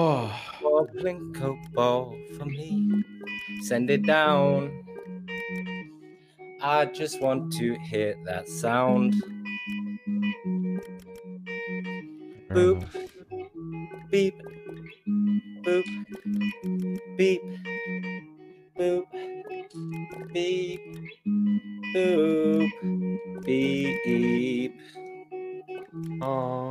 Oh. Ball, plinko ball for me. Send it down. I just want to hear that sound. Boop, beep, boop, beep, boop, beep, boop, beep. Oh.